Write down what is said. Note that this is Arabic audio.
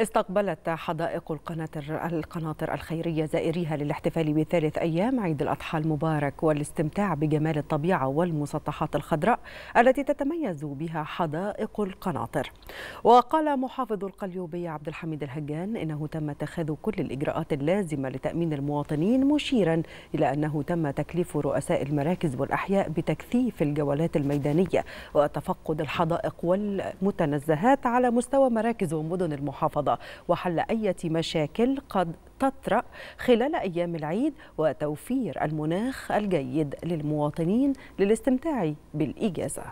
استقبلت حدائق القناطر القناطر الخيرية زائريها للاحتفال بثالث أيام عيد الأضحى المبارك والاستمتاع بجمال الطبيعة والمسطحات الخضراء التي تتميز بها حدائق القناطر. وقال محافظ القليوبية عبد الحميد الهجان إنه تم اتخاذ كل الإجراءات اللازمة لتأمين المواطنين مشيرا إلى أنه تم تكليف رؤساء المراكز والأحياء بتكثيف الجولات الميدانية وتفقد الحدائق والمتنزهات على مستوى مراكز ومدن المحافظة. وحل أي مشاكل قد تطرأ خلال أيام العيد وتوفير المناخ الجيد للمواطنين للاستمتاع بالإجازة.